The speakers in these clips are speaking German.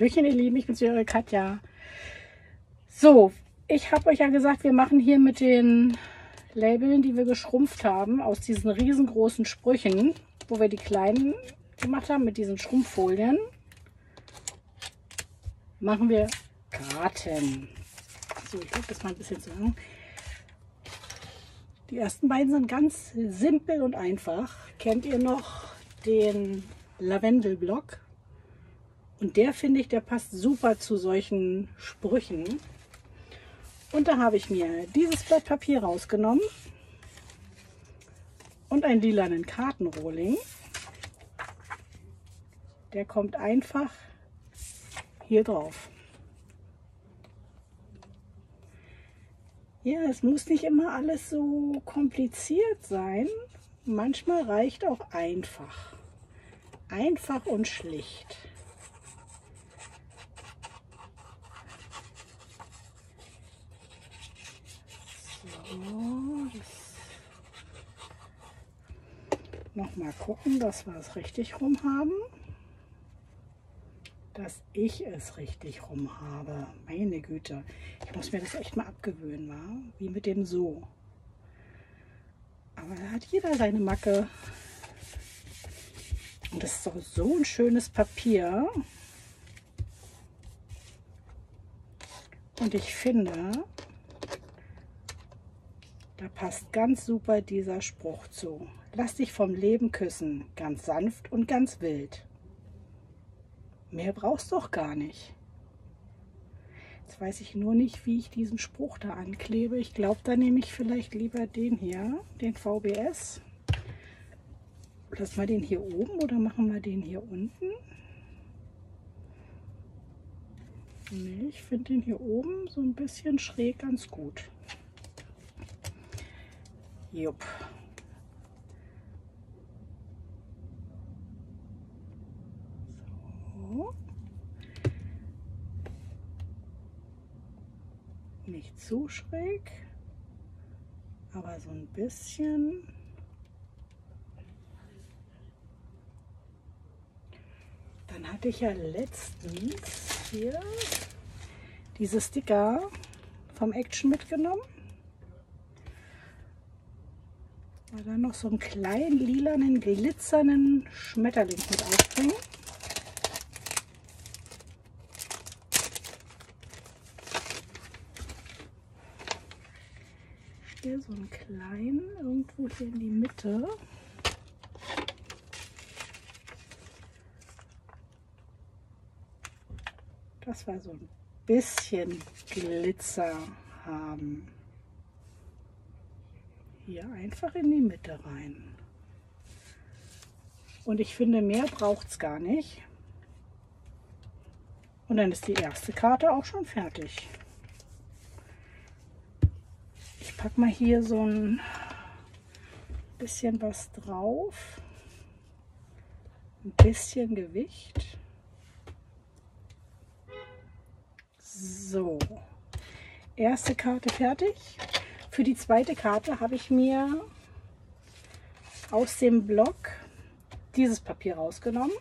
Hallöchen, ihr Lieben, ich bin's eure Katja. So, ich habe euch ja gesagt, wir machen hier mit den Labeln, die wir geschrumpft haben, aus diesen riesengroßen Sprüchen, wo wir die kleinen gemacht haben, mit diesen Schrumpffolien, machen wir Karten. So, ich gucke das mal ein bisschen zusammen. Die ersten beiden sind ganz simpel und einfach. Kennt ihr noch den Lavendelblock? Und der finde ich, der passt super zu solchen Sprüchen. Und da habe ich mir dieses Blatt Papier rausgenommen und einen lilanen Kartenrohling. Der kommt einfach hier drauf. Ja, es muss nicht immer alles so kompliziert sein. Manchmal reicht auch einfach. Einfach und schlicht. Noch mal gucken, dass wir es richtig rum haben. Dass ich es richtig rum habe. Meine Güte. Ich muss mir das echt mal abgewöhnen, wa? wie mit dem So. Aber da hat jeder seine Macke. Und das ist doch so ein schönes Papier. Und ich finde, da passt ganz super dieser Spruch zu. Lass dich vom Leben küssen, ganz sanft und ganz wild. Mehr brauchst du doch gar nicht. Jetzt weiß ich nur nicht, wie ich diesen Spruch da anklebe. Ich glaube, da nehme ich vielleicht lieber den hier, den VBS. Lassen wir den hier oben oder machen wir den hier unten? Nee, ich finde den hier oben so ein bisschen schräg ganz gut. Jupp. Nicht zu schräg, aber so ein bisschen. Dann hatte ich ja letztens hier diese Sticker vom Action mitgenommen. Und dann noch so einen kleinen lilanen, glitzernden Schmetterling mit aufbringen. Hier so einen kleinen, irgendwo hier in die Mitte. Das war so ein bisschen Glitzer haben hier einfach in die Mitte rein. Und ich finde, mehr braucht es gar nicht. Und dann ist die erste Karte auch schon fertig. Ich packe mal hier so ein bisschen was drauf. Ein bisschen Gewicht. So, erste Karte fertig. Für die zweite Karte habe ich mir aus dem Block dieses Papier rausgenommen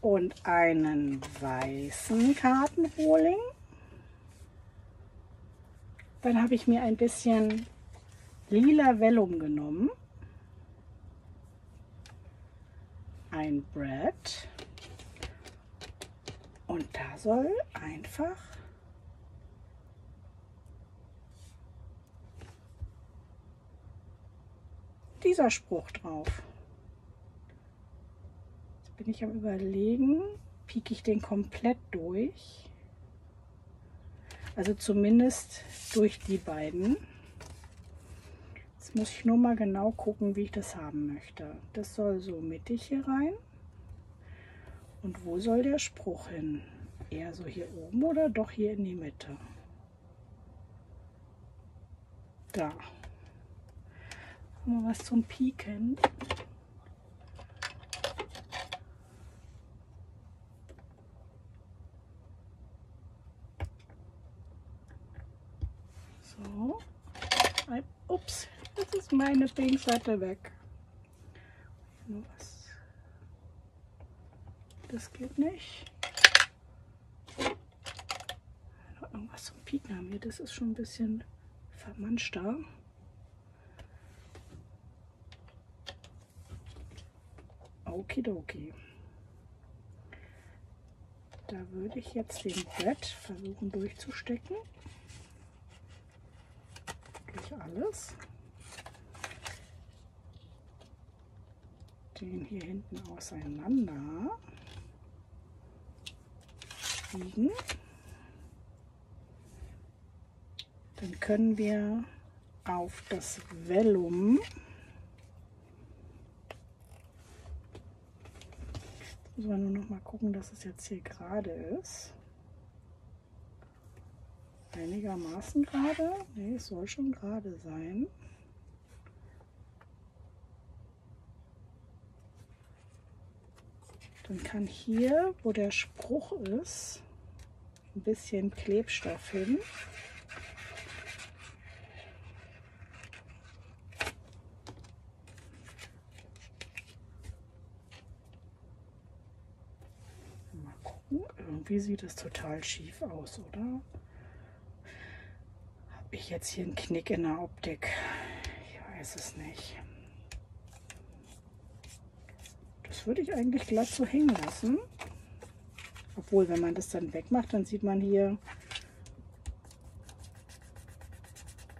und einen weißen Kartenrohling. Dann habe ich mir ein bisschen lila Vellum genommen, ein Brett und da soll einfach dieser Spruch drauf. Jetzt bin ich am überlegen, pieke ich den komplett durch. Also zumindest durch die beiden. Jetzt muss ich nur mal genau gucken, wie ich das haben möchte. Das soll so mittig hier rein. Und wo soll der Spruch hin? Eher so hier oben oder doch hier in die Mitte? Da mal was zum Pieken. So. Ups, das ist meine Pinkseite weg. Das geht nicht. Irgendwas zum Pieken haben wir. Das ist schon ein bisschen vermanscht da. Okidoki. Da würde ich jetzt den Brett versuchen durchzustecken. Durch alles. Den hier hinten auseinander biegen. Dann können wir auf das Vellum Müssen wir nur noch mal gucken, dass es jetzt hier gerade ist. Einigermaßen gerade. Ne, es soll schon gerade sein. Dann kann hier, wo der Spruch ist, ein bisschen Klebstoff hin. Irgendwie sieht es total schief aus, oder? Habe ich jetzt hier einen Knick in der Optik? Ich weiß es nicht. Das würde ich eigentlich glatt so hängen lassen. Obwohl, wenn man das dann wegmacht, dann sieht man hier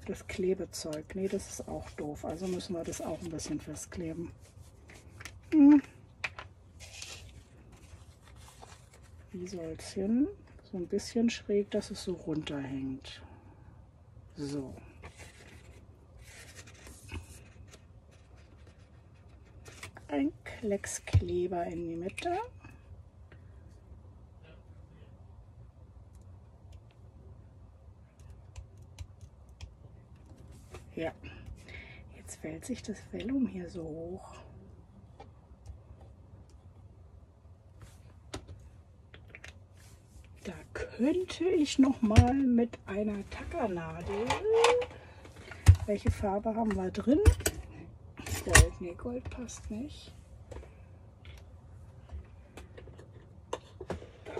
das Klebezeug. Nee, das ist auch doof. Also müssen wir das auch ein bisschen festkleben. Hm. Wie soll es hin? So ein bisschen schräg, dass es so runterhängt. So. Ein Klecks Kleber in die Mitte. Ja, jetzt fällt sich das Vellum hier so hoch. Könnte ich noch mal mit einer Tackernadel, welche Farbe haben wir drin? Gold, nee, Gold passt nicht.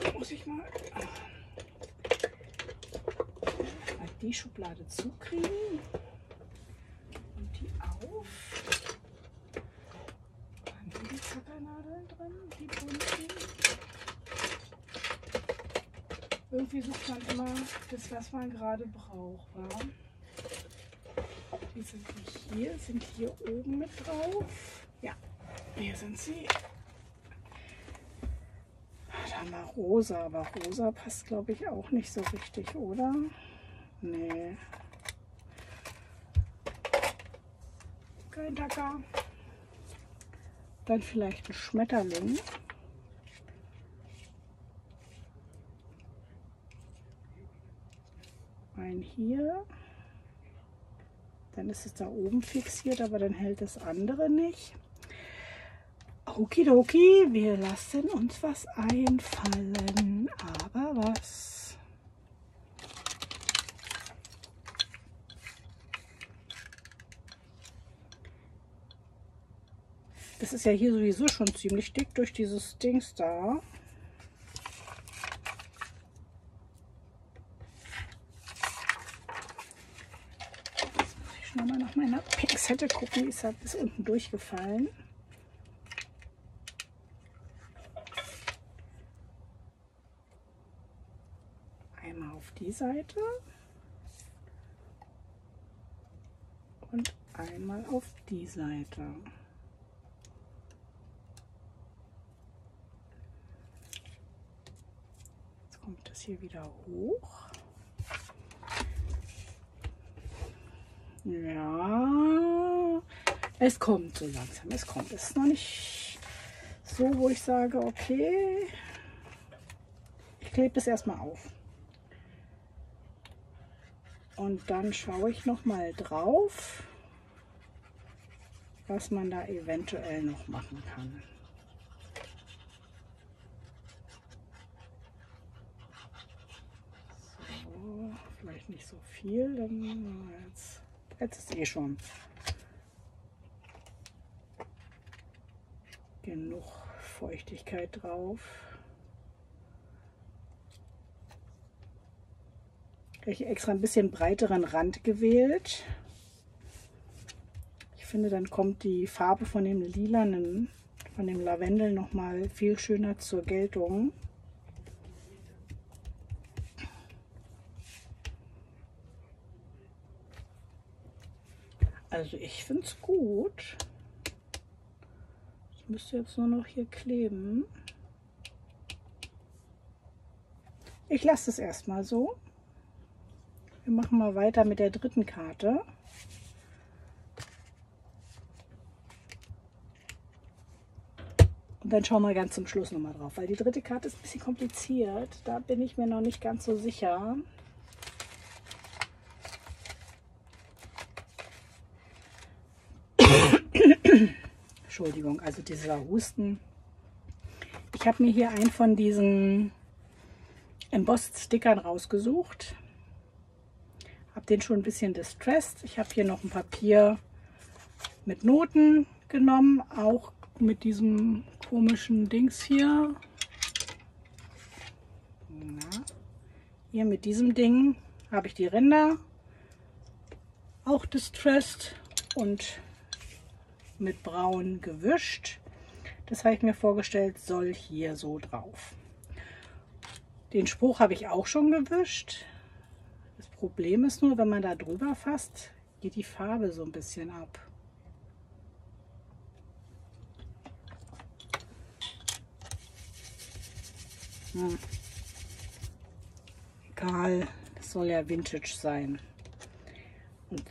Da muss ich mal die Schublade zukriegen und die auf. Waren die Tackernadeln drin, die Irgendwie sucht man immer das, was man gerade braucht. Wa? Die sind nicht hier, sind hier oben mit drauf. Ja, hier sind sie. Da haben wir rosa, aber rosa passt glaube ich auch nicht so richtig, oder? Nee. Kein Tacker. Dann vielleicht ein Schmetterling. Ein hier. Dann ist es da oben fixiert, aber dann hält das andere nicht. Okidoki, wir lassen uns was einfallen. Aber was? Das ist ja hier sowieso schon ziemlich dick durch dieses Dings da. Pinzette gucken, ist halt bis unten durchgefallen. Einmal auf die Seite und einmal auf die Seite. Jetzt kommt das hier wieder hoch. Ja, es kommt so langsam. Es kommt. Es ist noch nicht so, wo ich sage, okay, ich klebe es erstmal auf. Und dann schaue ich noch mal drauf, was man da eventuell noch machen kann. So, vielleicht nicht so viel, dann jetzt Jetzt ist eh schon genug Feuchtigkeit drauf. habe ich extra ein bisschen breiteren Rand gewählt. Ich finde, dann kommt die Farbe von dem lilanen, von dem Lavendel noch mal viel schöner zur Geltung. Also ich finde es gut. Ich müsste jetzt nur noch hier kleben. Ich lasse es erstmal so. Wir machen mal weiter mit der dritten Karte. Und dann schauen wir ganz zum Schluss nochmal drauf, weil die dritte Karte ist ein bisschen kompliziert. Da bin ich mir noch nicht ganz so sicher. Entschuldigung, also dieser Husten. Ich habe mir hier einen von diesen Embossed Stickern rausgesucht. Habe den schon ein bisschen distressed. Ich habe hier noch ein Papier mit Noten genommen, auch mit diesem komischen Dings hier. Na, hier mit diesem Ding habe ich die Ränder auch distressed und mit braun gewischt. Das habe ich mir vorgestellt, soll hier so drauf. Den Spruch habe ich auch schon gewischt. Das Problem ist nur, wenn man da drüber fasst, geht die Farbe so ein bisschen ab. Hm. Egal, das soll ja Vintage sein. Und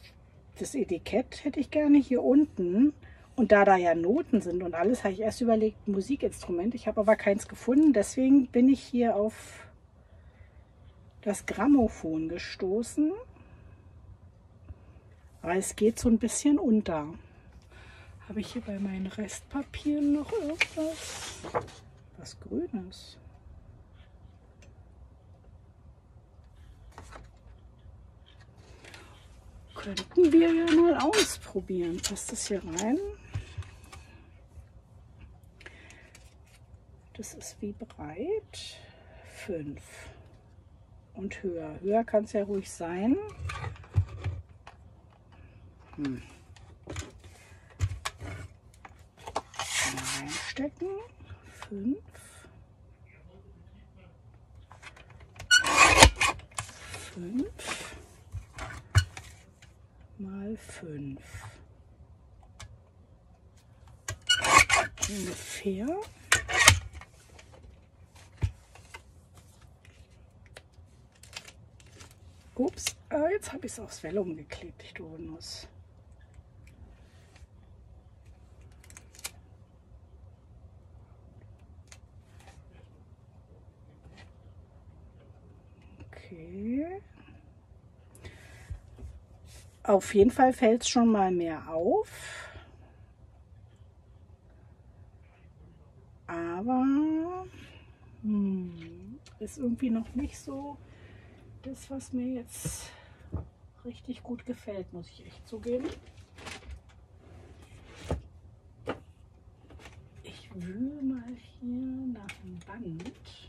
das Etikett hätte ich gerne hier unten und da da ja Noten sind und alles, habe ich erst überlegt, Musikinstrument. Ich habe aber keins gefunden. Deswegen bin ich hier auf das Grammophon gestoßen. Aber es geht so ein bisschen unter. Habe ich hier bei meinen Restpapieren noch irgendwas? Was Grünes. Könnten wir ja mal ausprobieren. Passt das hier rein? Das ist wie breit? 5 und höher. Höher kann es ja ruhig sein. Hm. Reinstecken. 5. 5 mal 5. Ungefähr. Ups, äh, jetzt habe ich es aufs Vellum geklebt, ich doofe Nuss. Okay. Auf jeden Fall fällt es schon mal mehr auf. Aber hm, ist irgendwie noch nicht so das, was mir jetzt richtig gut gefällt, muss ich echt zugeben. Ich wühle mal hier nach dem Band.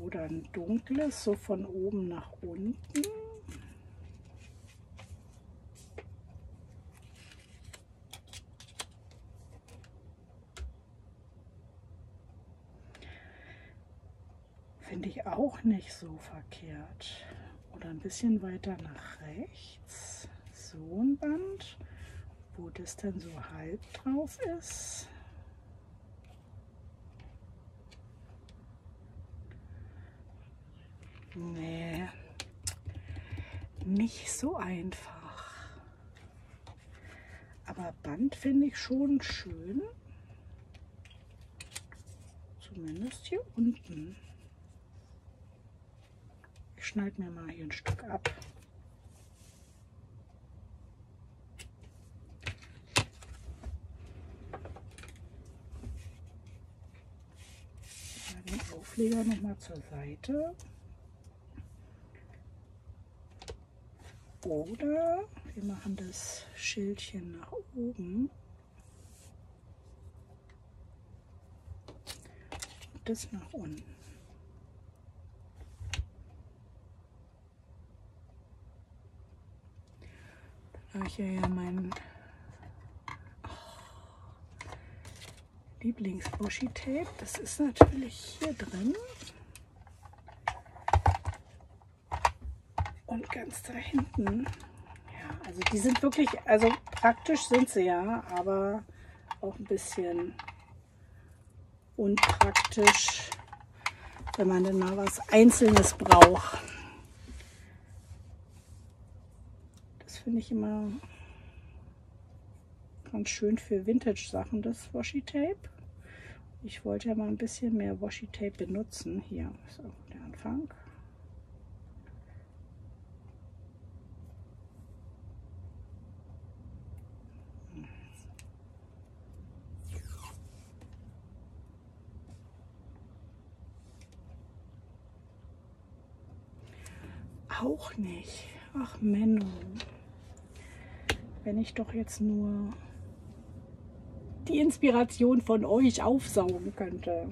Oder ein dunkles, so von oben nach unten. Finde ich auch nicht so verkehrt. Oder ein bisschen weiter nach rechts. So ein Band, wo das dann so halb drauf ist. Nee. Nicht so einfach. Aber Band finde ich schon schön. Zumindest hier unten. Ich schneide mir mal hier ein Stück ab. Den Aufleger nochmal zur Seite. Oder wir machen das Schildchen nach oben. Und das nach unten. Da ich ja mein Lieblings-Washi-Tape. Das ist natürlich hier drin. Und ganz da hinten. Ja, also die sind wirklich, also praktisch sind sie ja, aber auch ein bisschen unpraktisch, wenn man dann mal was Einzelnes braucht. Das finde ich immer ganz schön für Vintage-Sachen, das Washi-Tape. Ich wollte ja mal ein bisschen mehr Washi-Tape benutzen. Hier ist auch der Anfang. Auch nicht. Ach Menno. Wenn ich doch jetzt nur die Inspiration von euch aufsaugen könnte.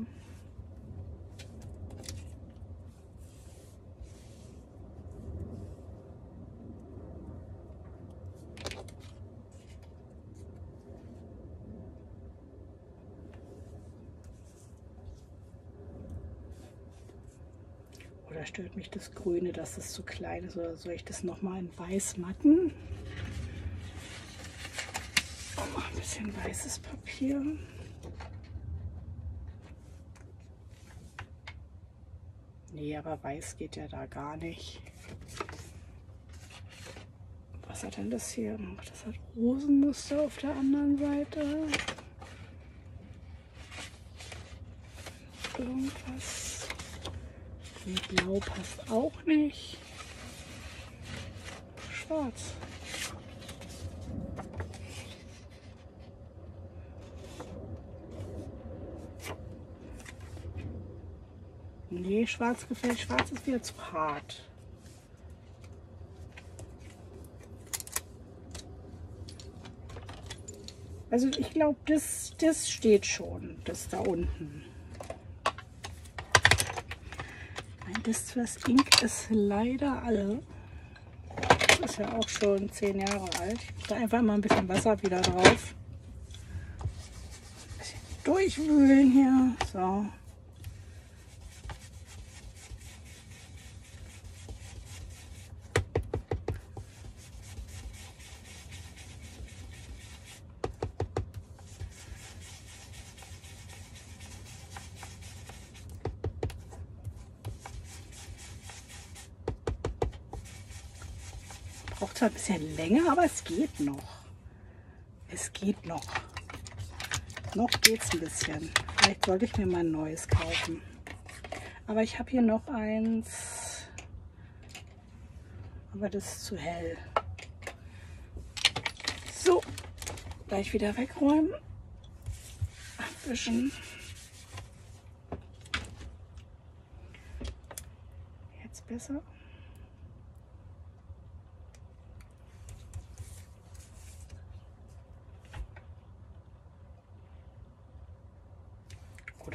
Stört mich das Grüne, dass es zu klein ist? Oder soll ich das nochmal in weiß matten? bisschen weißes Papier. Nee, aber weiß geht ja da gar nicht. Was hat denn das hier? Das hat Rosenmuster auf der anderen Seite. Irgendwas. Nee, blau passt auch nicht. Schwarz. Nee, schwarz gefällt. Schwarz ist wieder zu hart. Also ich glaube, das, das steht schon, das da unten. Mein Distress Ink ist leider alle. Das ist ja auch schon zehn Jahre alt. Da einfach mal ein bisschen Wasser wieder drauf. Ein bisschen durchwühlen hier. So. Braucht zwar ein bisschen länger, aber es geht noch. Es geht noch. Noch geht es ein bisschen. Vielleicht sollte ich mir mal ein neues kaufen. Aber ich habe hier noch eins. Aber das ist zu hell. So, gleich wieder wegräumen. Abwischen. Jetzt besser.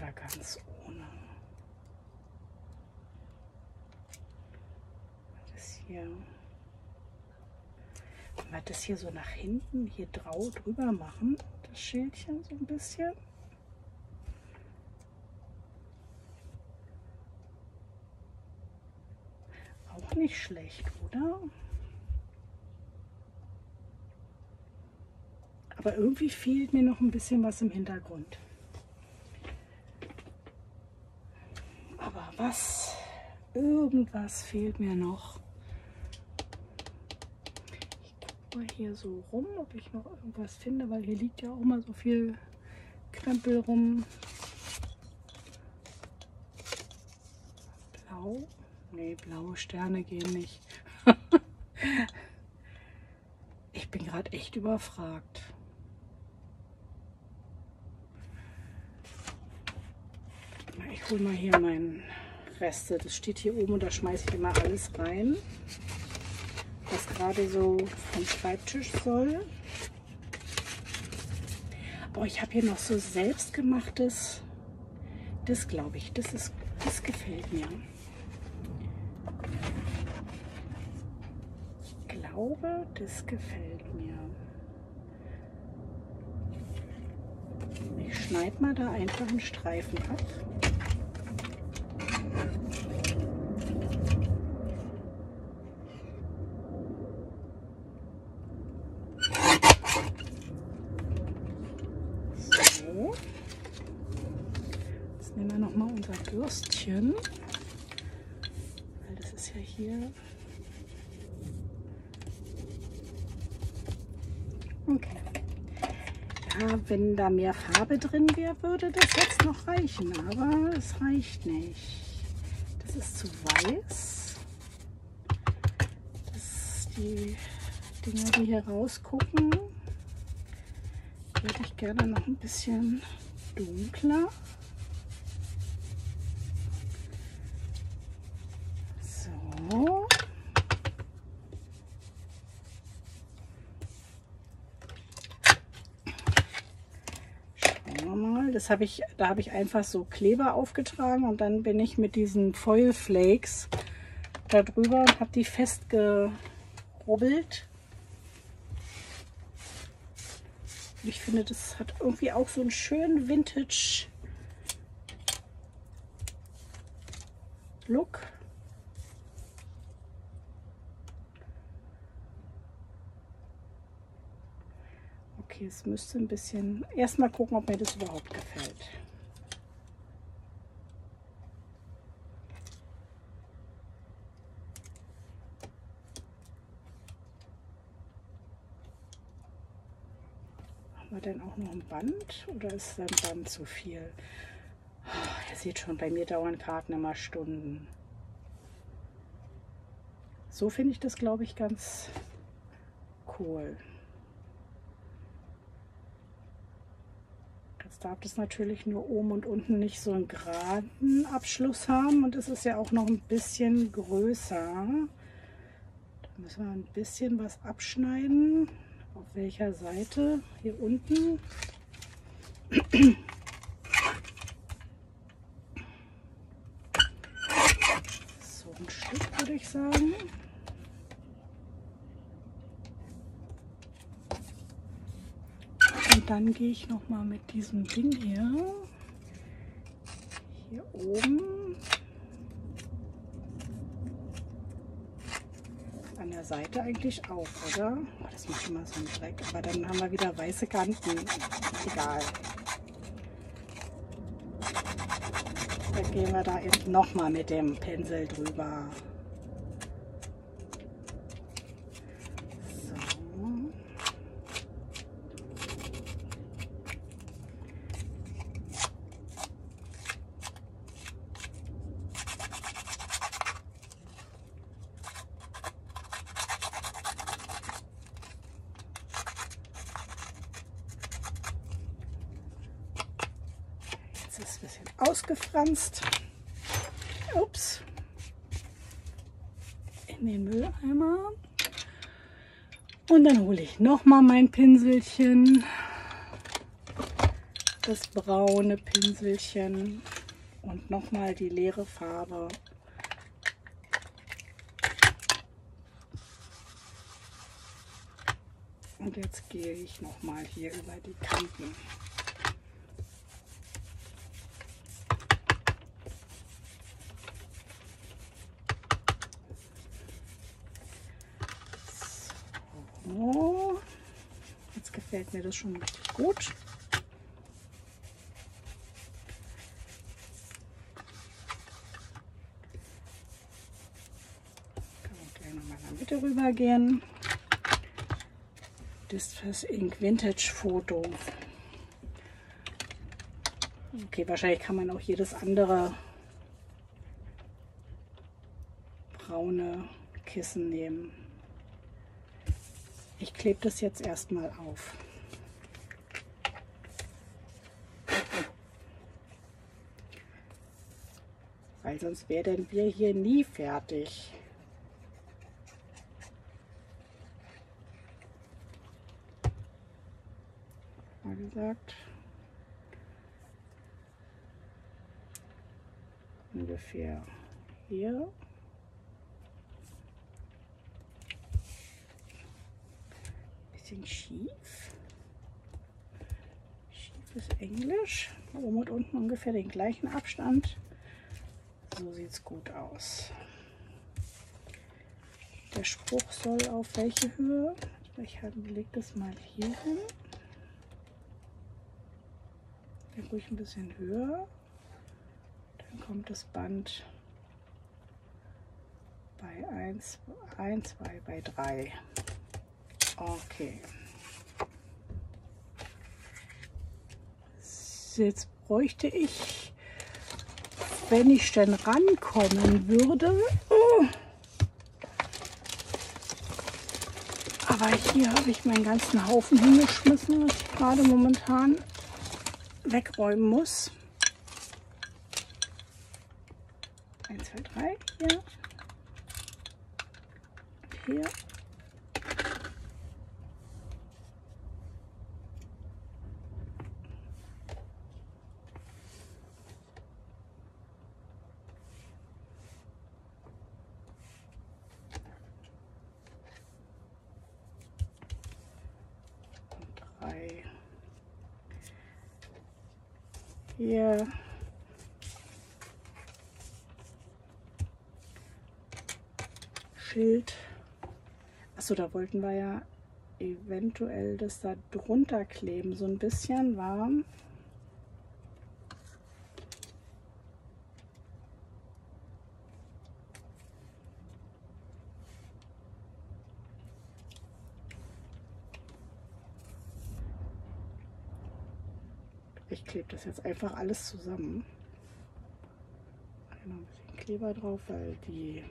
oder ganz ohne. Hier, wenn wir das hier so nach hinten hier drau drüber machen, das Schildchen so ein bisschen. Auch nicht schlecht, oder? Aber irgendwie fehlt mir noch ein bisschen was im Hintergrund. was, irgendwas fehlt mir noch. Mal hier so rum, ob ich noch irgendwas finde, weil hier liegt ja auch mal so viel Krempel rum. Blau? Nee, blaue Sterne gehen nicht. ich bin gerade echt überfragt. Ich hole mal hier meinen Reste. Das steht hier oben und da schmeiße ich immer alles rein, was gerade so vom Schreibtisch soll. Oh, ich habe hier noch so selbstgemachtes. Das glaube ich, das ist, das gefällt mir. Ich glaube, das gefällt mir. Ich schneide mal da einfach einen Streifen ab. Bürstchen. Weil das ist ja hier. Okay. Ja, wenn da mehr Farbe drin wäre, würde das jetzt noch reichen. Aber es reicht nicht. Das ist zu weiß. Das die Dinger, die hier rausgucken, würde ich gerne noch ein bisschen dunkler. Das habe ich, da habe ich einfach so Kleber aufgetragen und dann bin ich mit diesen Foil Flakes da drüber und habe die festgerubbelt. Ich finde, das hat irgendwie auch so einen schönen Vintage Look. Okay, es müsste ein bisschen... Erstmal gucken, ob mir das überhaupt gefällt. Haben wir denn auch noch ein Band oder ist ein Band zu viel? Oh, ihr seht schon, bei mir dauern Karten immer Stunden. So finde ich das, glaube ich, ganz cool. Darf das natürlich nur oben und unten nicht so einen geraden Abschluss haben und es ist ja auch noch ein bisschen größer. Da müssen wir ein bisschen was abschneiden. Auf welcher Seite? Hier unten. So ein Stück würde ich sagen. Dann gehe ich noch mal mit diesem Ding hier hier oben an der Seite eigentlich auch, oder? Das macht immer so einen Dreck, aber dann haben wir wieder weiße Kanten. Egal. Dann gehen wir da eben noch mal mit dem Pinsel drüber. ausgefranst. Ups. In den Mülleimer. Und dann hole ich noch mal mein Pinselchen. Das braune Pinselchen. Und noch mal die leere Farbe. Und jetzt gehe ich noch mal hier über die Kanten. Mir das schon gut. Kann rüber gehen. Das ist Ink Vintage Foto. Okay, wahrscheinlich kann man auch jedes andere braune Kissen nehmen. Ich klebe das jetzt erstmal auf. Sonst wären wir hier nie fertig. Mal gesagt. Ungefähr hier. Bisschen schief. Schief ist Englisch. Oben und unten ungefähr den gleichen Abstand. So sieht es gut aus. Der Spruch soll auf welche Höhe? Ich lege das mal hier hin. Dann ruhig ein bisschen höher. Dann kommt das Band bei 1, 1 2, bei 3. Okay. Jetzt bräuchte ich, wenn ich denn rankommen würde, oh. aber hier habe ich meinen ganzen Haufen hingeschmissen, was ich gerade momentan wegräumen muss. 1, 2, 3, hier. Hier. Hier. Schild. Achso, da wollten wir ja eventuell das da drunter kleben, so ein bisschen warm. Ich klebe das jetzt einfach alles zusammen. Ein bisschen Kleber drauf, weil die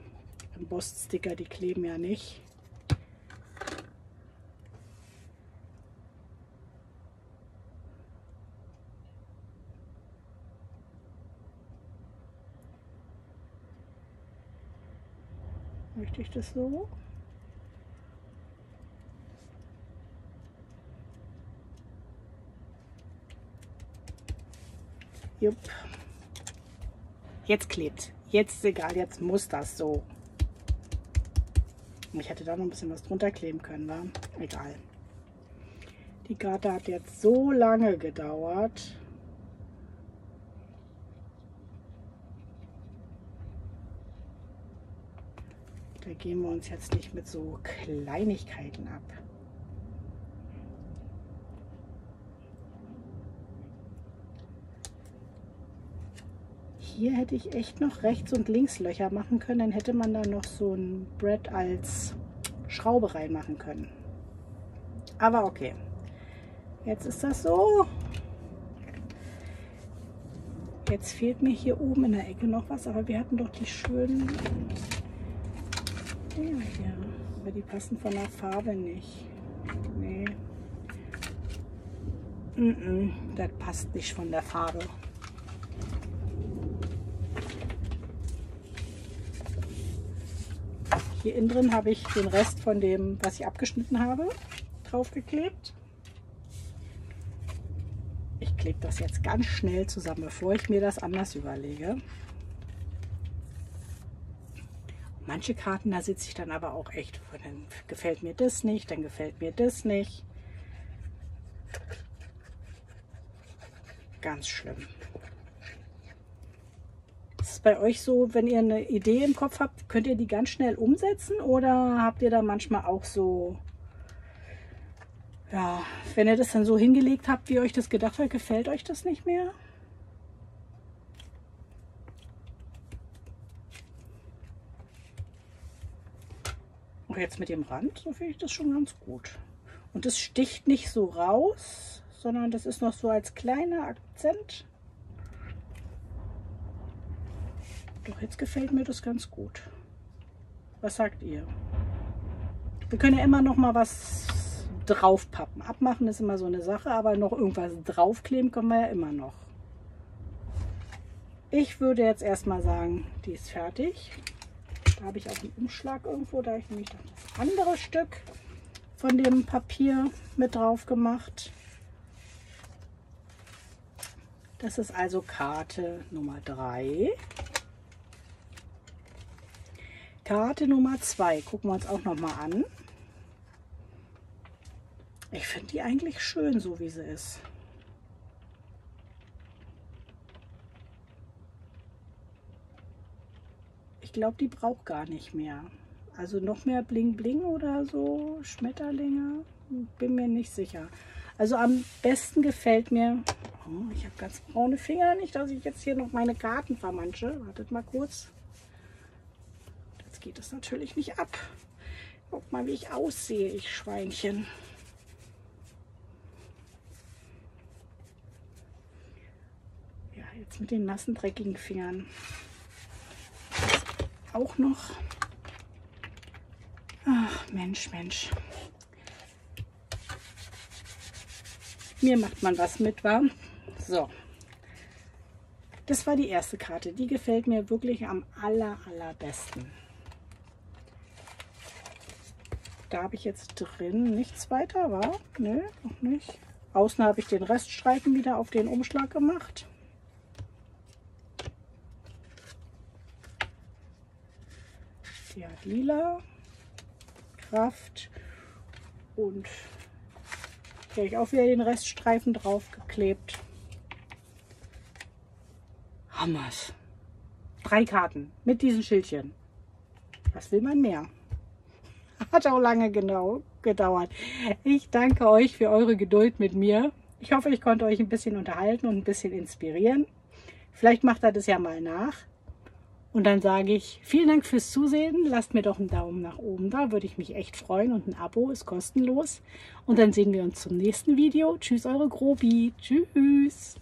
Embossed-Sticker, die kleben ja nicht. Möchte ich das so? Jupp. Jetzt klebt. Jetzt ist egal, jetzt muss das so. Ich hätte da noch ein bisschen was drunter kleben können, war egal. Die Karte hat jetzt so lange gedauert. Da gehen wir uns jetzt nicht mit so Kleinigkeiten ab. Hier hätte ich echt noch rechts und links Löcher machen können. Dann hätte man da noch so ein Brett als Schraube reinmachen können. Aber okay. Jetzt ist das so. Jetzt fehlt mir hier oben in der Ecke noch was, aber wir hatten doch die schönen... Ja, ja. Aber die passen von der Farbe nicht. Nee. Mm -mm, das passt nicht von der Farbe. Hier innen drin habe ich den Rest von dem, was ich abgeschnitten habe, draufgeklebt. Ich klebe das jetzt ganz schnell zusammen, bevor ich mir das anders überlege. Manche Karten, da sitze ich dann aber auch echt, dann gefällt mir das nicht, dann gefällt mir das nicht. Ganz schlimm bei euch so, wenn ihr eine Idee im Kopf habt, könnt ihr die ganz schnell umsetzen oder habt ihr da manchmal auch so, ja, wenn ihr das dann so hingelegt habt, wie euch das gedacht habt, gefällt euch das nicht mehr? Und jetzt mit dem Rand, so finde ich das schon ganz gut. Und es sticht nicht so raus, sondern das ist noch so als kleiner Akzent. Doch jetzt gefällt mir das ganz gut. Was sagt ihr? Wir können ja immer noch mal was draufpappen. Abmachen ist immer so eine Sache, aber noch irgendwas draufkleben können wir ja immer noch. Ich würde jetzt erstmal sagen, die ist fertig. Da habe ich auch einen Umschlag irgendwo, da habe ich nämlich das andere Stück von dem Papier mit drauf gemacht. Das ist also Karte Nummer 3. Karte Nummer 2 gucken wir uns auch noch mal an. Ich finde die eigentlich schön, so wie sie ist. Ich glaube, die braucht gar nicht mehr. Also noch mehr Bling Bling oder so, Schmetterlinge, bin mir nicht sicher. Also am besten gefällt mir, oh, ich habe ganz braune Finger, nicht, dass ich jetzt hier noch meine Karten vermanche. Wartet mal kurz. Geht es natürlich nicht ab. Guck mal, wie ich aussehe, ich Schweinchen. Ja, jetzt mit den nassen, dreckigen Fingern auch noch. Ach, Mensch, Mensch. Mir macht man was mit, war. So. Das war die erste Karte. Die gefällt mir wirklich am aller, allerbesten. Da habe ich jetzt drin nichts weiter, war? Nö, noch nicht. Außen habe ich den Reststreifen wieder auf den Umschlag gemacht. Die hat lila, Kraft und hier habe ich auch wieder den Reststreifen drauf geklebt. Hammers. Drei Karten mit diesen Schildchen. Was will man mehr? Hat auch lange genau gedauert. Ich danke euch für eure Geduld mit mir. Ich hoffe, ich konnte euch ein bisschen unterhalten und ein bisschen inspirieren. Vielleicht macht er das ja mal nach. Und dann sage ich vielen Dank fürs Zusehen. Lasst mir doch einen Daumen nach oben da, würde ich mich echt freuen. Und ein Abo ist kostenlos. Und dann sehen wir uns zum nächsten Video. Tschüss, eure Grobi. Tschüss.